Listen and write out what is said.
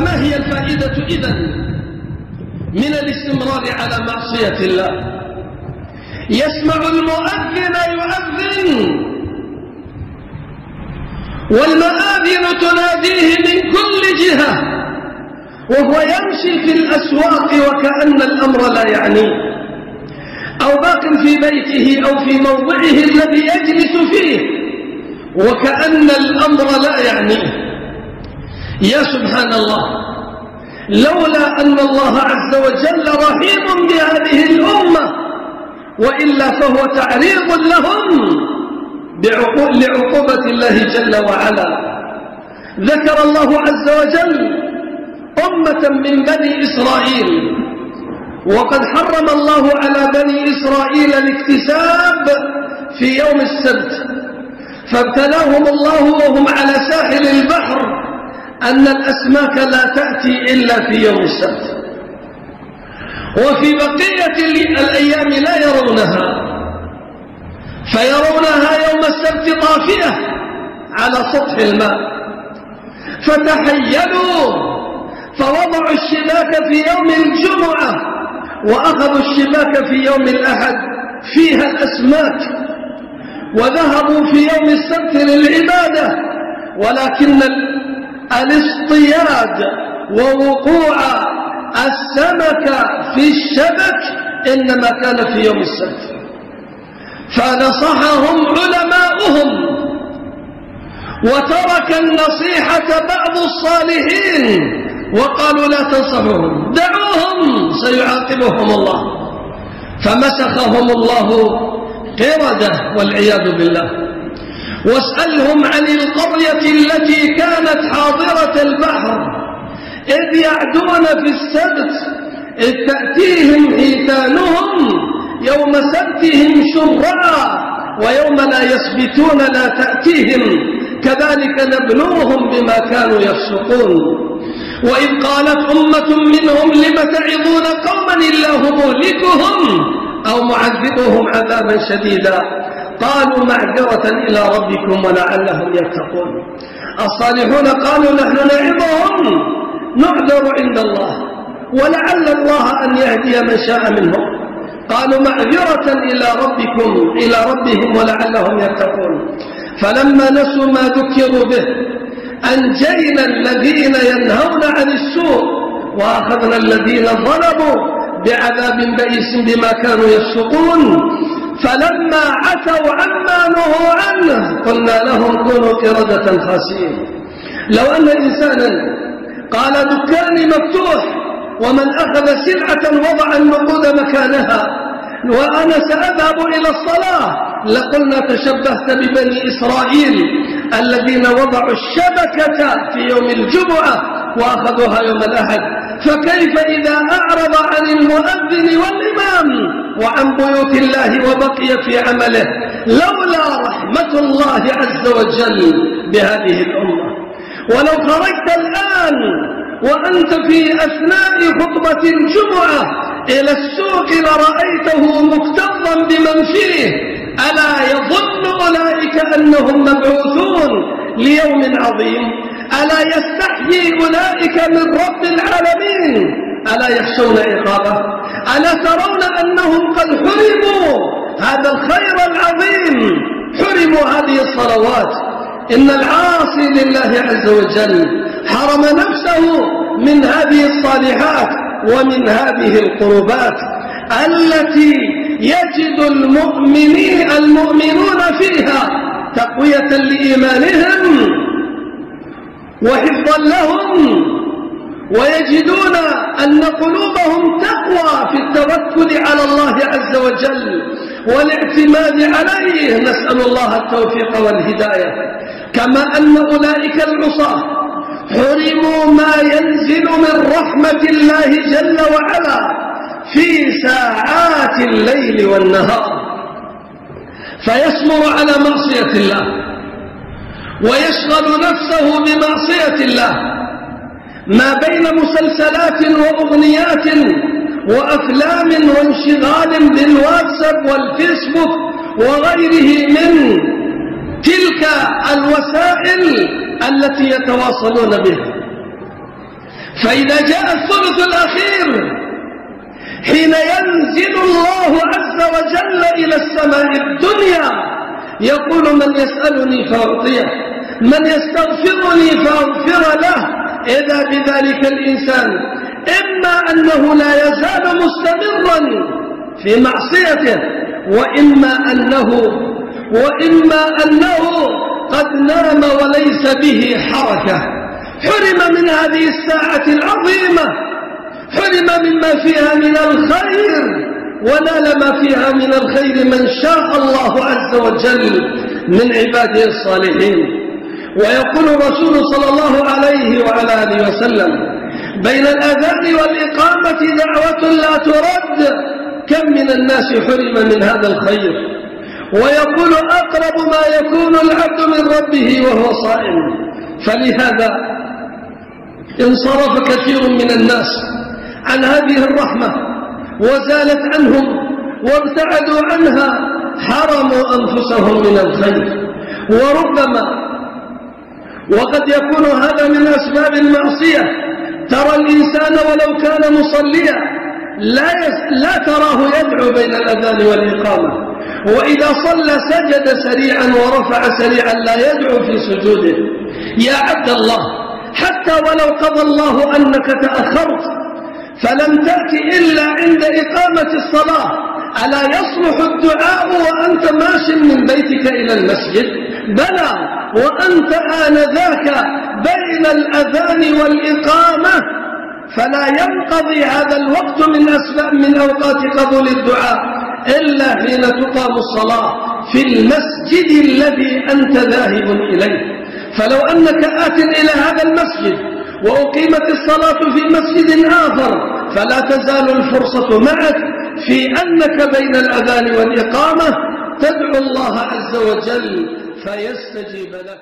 فما هي الفائدة إذن من الاستمرار على معصية الله؟ يسمع المؤذن يؤذن والمآذن تناديه من كل جهة وهو يمشي في الأسواق وكأن الأمر لا يعنيه أو باق في بيته أو في موضعه الذي يجلس فيه وكأن الأمر لا يعنيه يا سبحان الله لولا أن الله عز وجل رحيم بهذه الأمة وإلا فهو تعريض لهم لعقوبة الله جل وعلا. ذكر الله عز وجل أمة من بني إسرائيل. وقد حرم الله على بني إسرائيل الاكتساب في يوم السبت. فابتلاهم الله وهم على ساحل البحر. أن الأسماك لا تأتي إلا في يوم السبت. وفي بقية الأيام لا يرونها. فيرونها يوم السبت طافئة على سطح الماء. فتحيلوا فوضعوا الشباك في يوم الجمعة وأخذوا الشباك في يوم الأحد فيها الأسماك وذهبوا في يوم السبت للعبادة. ولكن الاصطياد ووقوع السمك في الشبك إنما كان في يوم السبت. فنصحهم علماؤهم وترك النصيحة بعض الصالحين وقالوا لا تنصحوهم. دعوهم سيعاقبهم الله. فمسخهم الله قردة والعياذ بالله. واسألهم عن القرية التي كانت حاضرة البحر. إذ يعدون في السبت إذ تأتيهم حيتانهم يوم سبتهم شرعا ويوم لا يسبتون لا تأتيهم. كذلك نبلوهم بما كانوا يفسقون. وإذ قالت أمة منهم لم تعظون قوما الله مهلكهم أو معذبهم عذابا شديدا؟ قالوا معذرة إلى ربكم ولعلهم يتقون. الصالحون قالوا نحن نعظهم. نعذر عند الله. ولعل الله أن يهدي من شاء منهم. قالوا معذرة إلى ربكم إلى ربهم ولعلهم يتقون. فلما نسوا ما ذكروا به أنجينا الذين ينهون عن السوء وأخذنا الذين ظلموا بعذاب بئيس بما كانوا يفسقون. فلما عتوا عما نهوا عنه قلنا لهم كونوا قردة خاسئين لو أن إنسانا قال دكاني مفتوح ومن أخذ سلعة وضع النقود مكانها وأنا سأذهب إلى الصلاة لقلنا تشبهت ببني إسرائيل الذين وضعوا الشبكة في يوم الجمعة وأخذوها يوم الأحد. فكيف إذا أعرض عن المؤذن والإمام وعن بيوت الله وبقي في عمله؟ لولا رحمة الله عز وجل بهذه الأمة. ولو خرجت الآن وأنت في أثناء خطبة الجمعة إلى السوق لرأيته مكتظا بمن فيه ألا يظن أولئك أنهم مبعوثون ليوم عظيم؟ ألا يستحيي أولئك من رب العالمين؟ ألا يخشون عقابه ألا ترون أنهم قد حرموا هذا الخير العظيم؟ حرموا هذه الصلوات. إن العاصي لله عز وجل حرم نفسه من هذه الصالحات ومن هذه القربات التي يجد المؤمنين المؤمنون فيها تقوية لإيمانهم وحفظا لهم ويجدون أن قلوبهم تقوى في التوكل على الله عز وجل والاعتماد عليه. نسأل الله التوفيق والهداية. كما أن أولئك العصاة حرموا ما ينزل من رحمة الله جل وعلا في ساعات الليل والنهار. فيسمر على معصية الله. ويشغل نفسه بمعصية الله ما بين مسلسلات وأغنيات وأفلام وانشغال بالواتساب والفيسبوك وغيره من تلك الوسائل التي يتواصلون بها. فإذا جاء الثلث الأخير حين ينزل الله عز وجل إلى السماء الدنيا يقول من يسألني فأعطيه. من يستغفرني فأغفر له. إذا بذلك الإنسان إما أنه لا يزال مستمرا في معصيته وإما أنه وإما أنه قد نام وليس به حركة. حرم من هذه الساعة العظيمة. حرم مما فيها من الخير ونال ما فيها من الخير من شاء الله عز وجل من عباده الصالحين. ويقول الرسول صلى الله عليه وعلى آله وسلم بين الأذان والإقامة دعوة لا ترد. كم من الناس حرم من هذا الخير؟ ويقول أقرب ما يكون العبد من ربه وهو صائم. فلهذا انصرف كثير من الناس عن هذه الرحمة وزالت عنهم وابتعدوا عنها حرموا أنفسهم من الخير. وربما وقد يكون هذا من أسباب المعصية. ترى الإنسان ولو كان مصليا لا, لا تراه يدعو بين الأذان والإقامة. وإذا صلى سجد سريعا ورفع سريعا لا يدعو في سجوده. يا عبد الله حتى ولو قضى الله أنك تأخرت فلم تأتي إلا عند إقامة الصلاة. ألا يصلح الدعاء وأنت ماش من بيتك إلى المسجد؟ بلى وأنت آنذاك بين الأذان والإقامة فلا ينقضي هذا الوقت من أسباب من أوقات قبول الدعاء إلا حين تقام الصلاة في المسجد الذي أنت ذاهب إليه. فلو أنك آت إلى هذا المسجد وأقيمت الصلاة في مسجد آخر فلا تزال الفرصة معك في أنك بين الأذان والإقامة. تدعو الله عز وجل فيستجيب لك